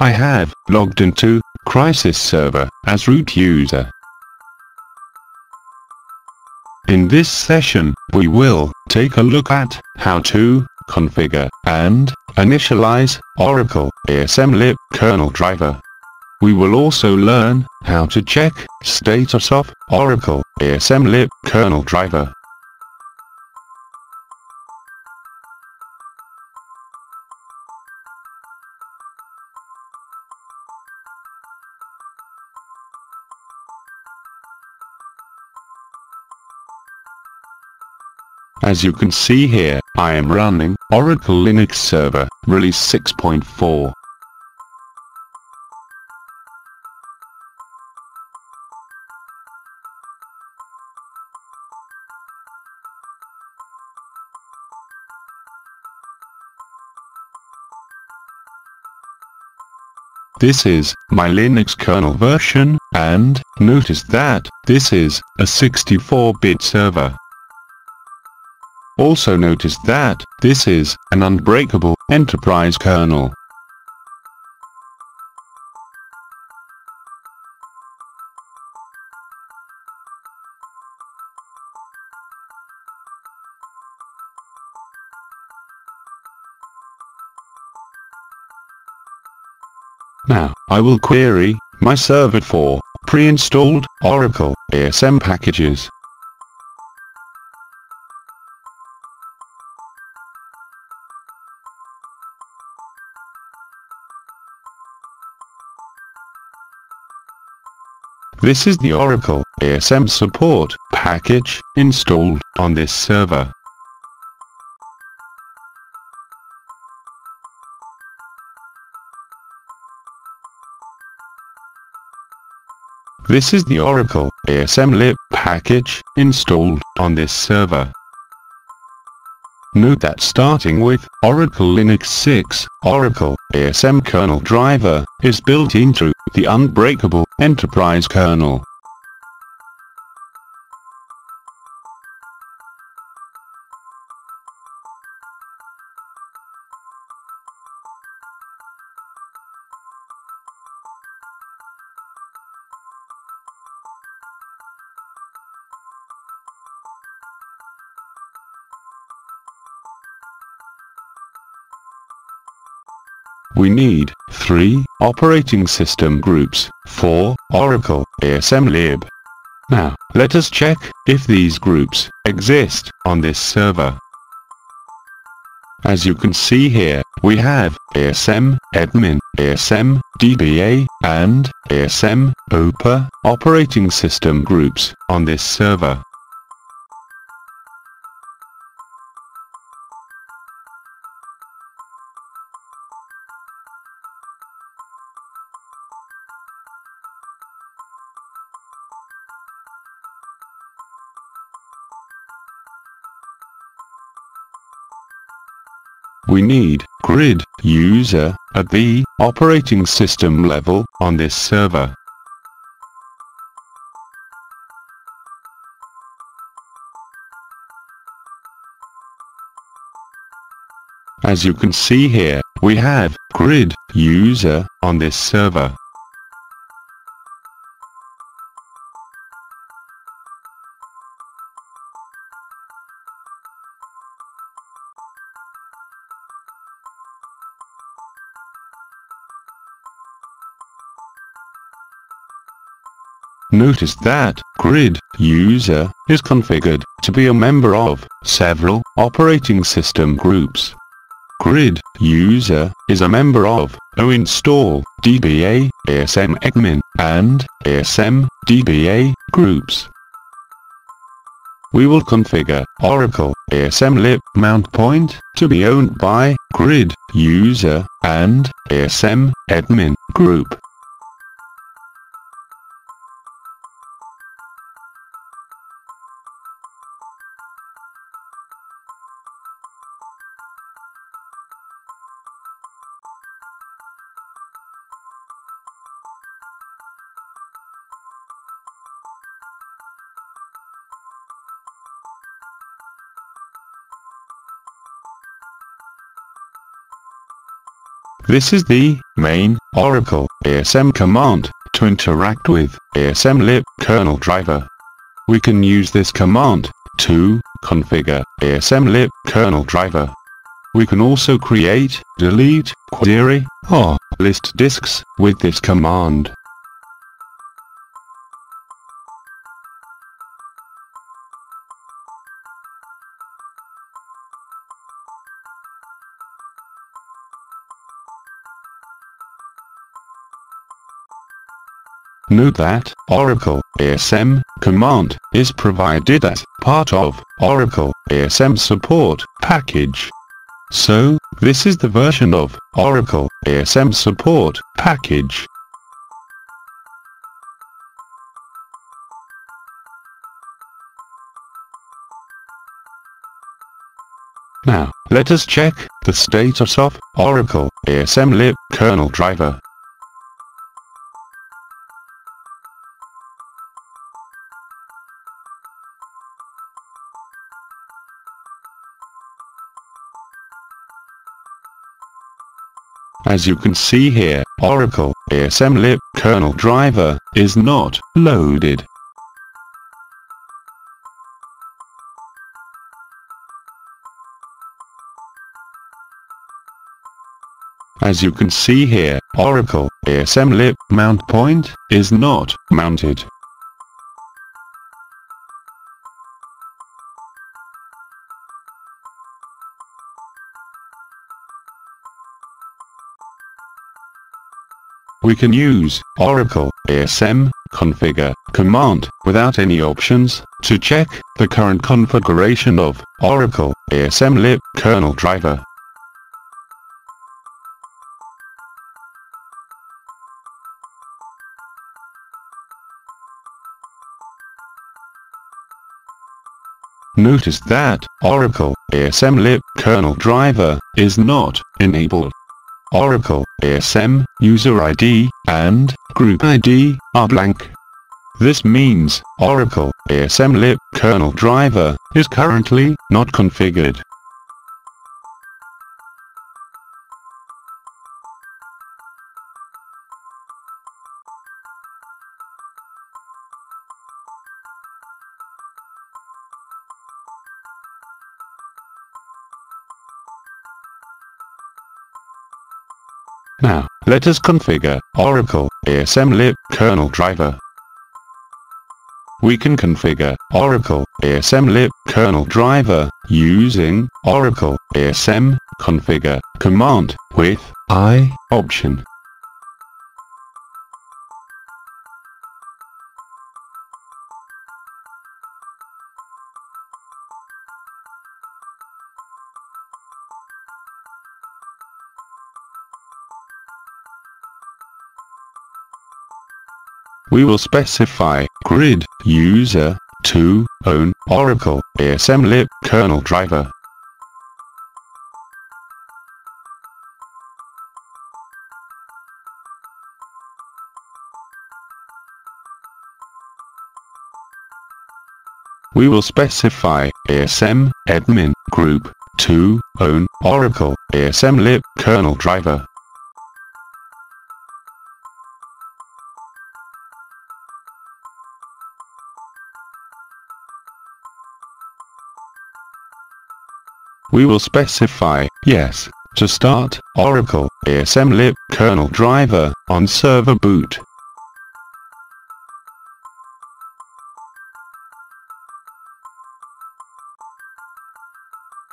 I have logged into Crisis server as root user. In this session, we will take a look at how to configure and initialize Oracle ASMLib kernel driver. We will also learn how to check status of Oracle ASMLib kernel driver. As you can see here, I am running Oracle Linux Server, release 6.4. This is my Linux kernel version, and notice that this is a 64-bit server. Also notice that this is an unbreakable enterprise kernel. Now, I will query my server for pre-installed Oracle ASM packages. This is the Oracle ASM support package installed on this server. This is the Oracle ASM lib package installed on this server. Note that starting with Oracle Linux 6, Oracle ASM kernel driver is built into the unbreakable enterprise kernel. We need 3 operating system groups for Oracle ASM lib. Now, let us check if these groups exist on this server. As you can see here, we have ASM, admin, ASM, DBA, and ASM, OPA operating system groups on this server. We need grid user at the operating system level on this server. As you can see here, we have grid user on this server. Notice that grid user is configured to be a member of several operating system groups. Grid user is a member of OInstall, DBA, ASM admin, and ASM DBA groups. We will configure Oracle ASM lib mount point to be owned by grid user and ASM admin group. This is the main Oracle ASM command to interact with ASM lib kernel driver. We can use this command to configure ASM lib kernel driver. We can also create, delete, query, or list disks with this command. Note that Oracle ASM command is provided as part of Oracle ASM support package. So, this is the version of Oracle ASM support package. Now, let us check the status of Oracle ASM lib kernel driver. As you can see here, Oracle ASM lib kernel driver is not loaded. As you can see here, Oracle ASM lib mount point is not mounted. We can use Oracle ASM configure command without any options to check the current configuration of Oracle ASM lib kernel driver. Notice that Oracle ASM lib kernel driver is not enabled. Oracle ASM user ID and group ID are blank. This means Oracle ASM lib kernel driver is currently not configured. Now, let us configure Oracle ASM lib kernel driver. We can configure Oracle ASM lib kernel driver using Oracle ASM configure command with I option. We will specify grid user to own Oracle ASM lib kernel driver. We will specify ASM admin group to own Oracle ASM lib kernel driver. We will specify yes to start Oracle ASM lib kernel driver on server boot.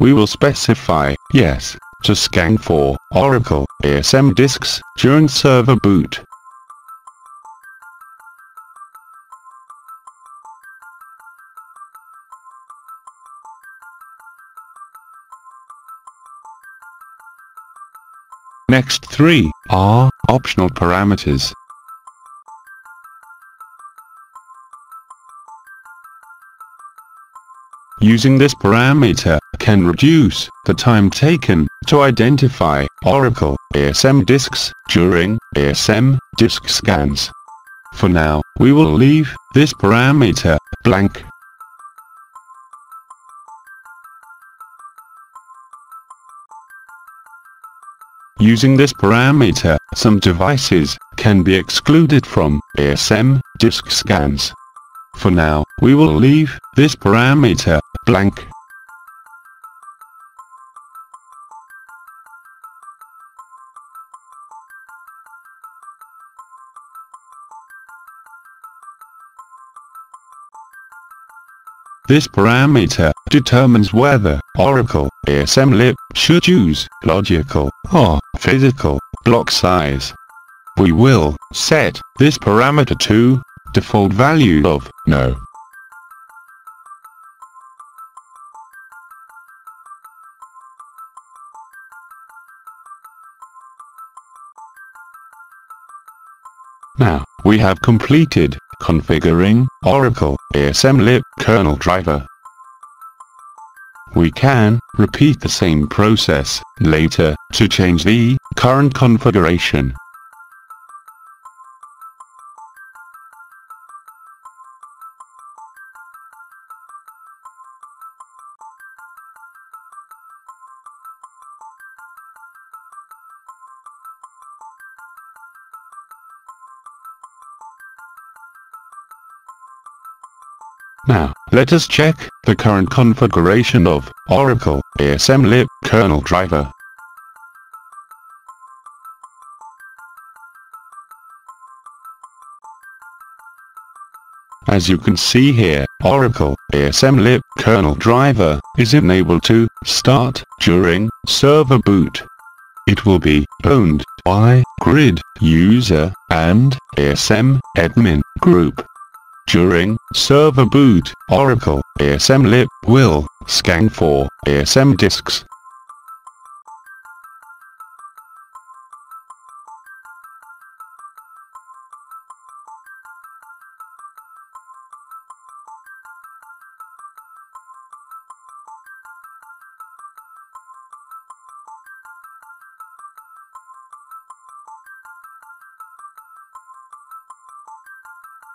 We will specify yes to scan for Oracle ASM disks during server boot. Next three are optional parameters. Using this parameter can reduce the time taken to identify Oracle ASM disks during ASM disk scans. For now, we will leave this parameter blank. Using this parameter, some devices can be excluded from ASM disk scans. For now, we will leave this parameter blank. This parameter determines whether Oracle ASM lib should use logical or physical block size. We will set this parameter to default value of no. Now, we have completed configuring Oracle ASMLib kernel driver. We can repeat the same process later to change the current configuration. Now, let us check the current configuration of Oracle ASMLib kernel driver. As you can see here, Oracle ASMLib kernel driver is enabled to start during server boot. It will be owned by grid user and ASM admin group. During server boot, Oracle ASMLib will scan for ASM disks.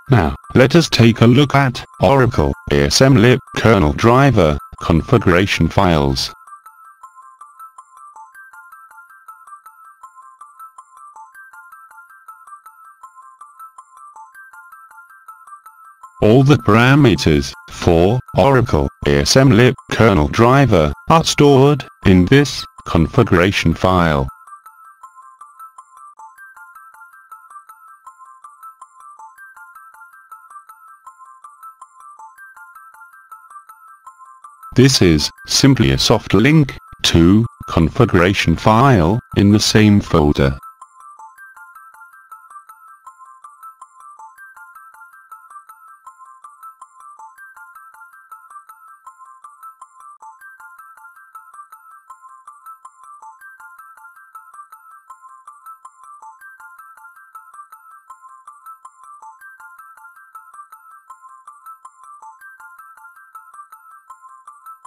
Now, let us take a look at Oracle ASMLib kernel driver configuration files. All the parameters for Oracle ASMLib kernel driver are stored in this configuration file. This is simply a soft link to configuration file in the same folder.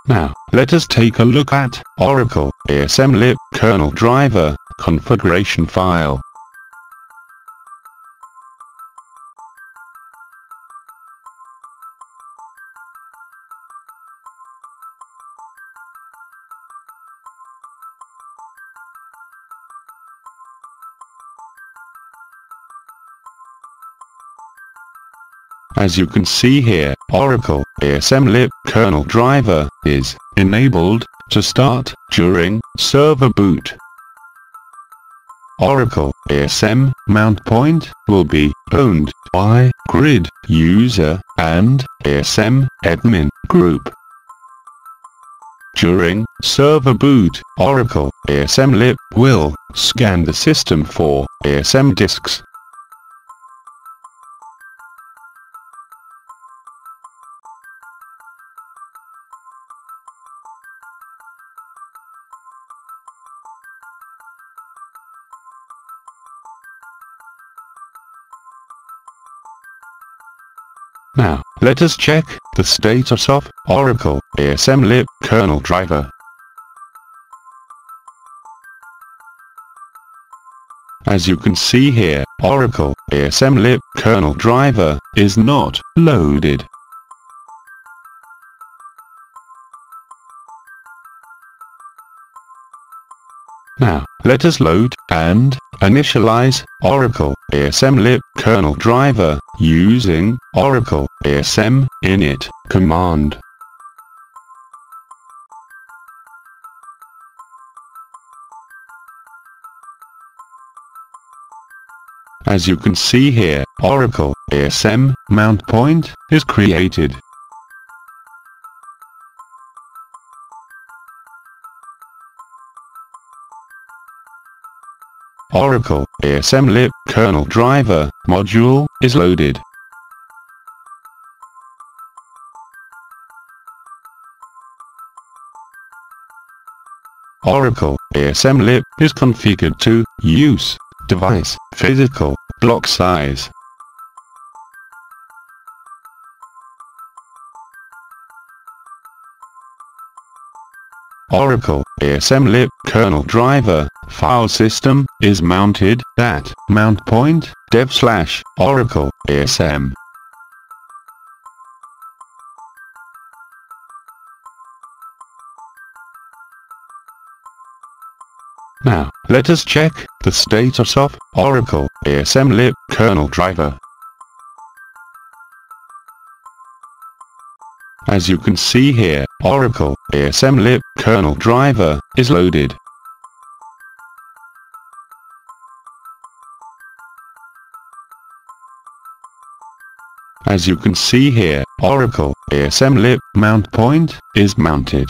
Now, let us take a look at Oracle ASMLib kernel driver configuration file. As you can see here, Oracle ASMLib kernel driver is enabled to start during server boot. Oracle ASM mount point will be owned by grid user and ASM admin group. During server boot, Oracle ASMLib will scan the system for ASM disks Now, let us check the status of Oracle ASMLib kernel driver. As you can see here, Oracle ASMLib kernel driver is not loaded. Now, let us load and initialize Oracle ASM lib kernel driver using Oracle ASM init command. As you can see here, Oracle ASM mount point is created. Oracle ASM lib kernel driver module is loaded. Oracle ASM lib is configured to use device physical block size. Oracle ASM lib kernel driver file system is mounted at mount point dev slash oracle asm. Now, let us check the status of Oracle ASM lib kernel driver. As you can see here, Oracle ASM lib kernel driver is loaded. As you can see here, Oracle ASM lib mount point is mounted.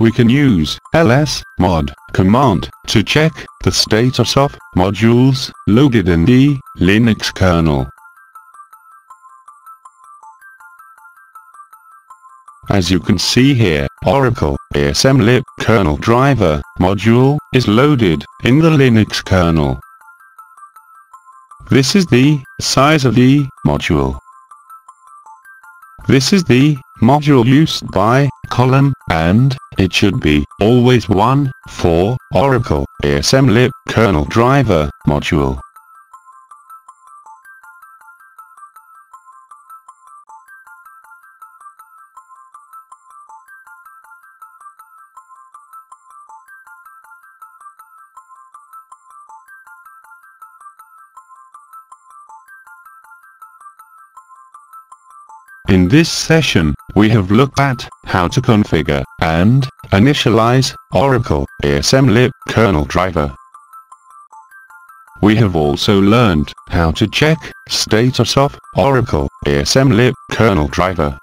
We can use ls mod command to check the status of modules loaded in the Linux kernel. As you can see here, Oracle ASMLib kernel driver module is loaded in the Linux kernel. This is the size of the module. This is the module used by column and it should be always 1 for Oracle ASM lib kernel driver module. In this session, we have looked at how to configure and initialize Oracle ASM kernel driver. We have also learned how to check status of Oracle ASM kernel driver.